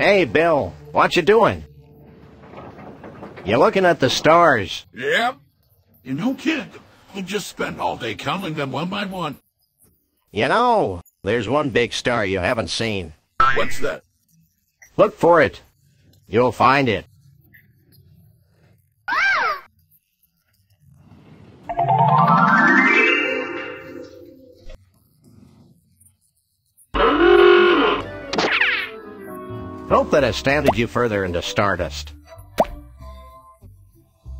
Hey, Bill, what you doing? You looking at the stars? Yep. You no kid. We just spent all day counting them one by one. You know, there's one big star you haven't seen. What's that? Look for it. You'll find it. Hope that has standed you further into Stardust.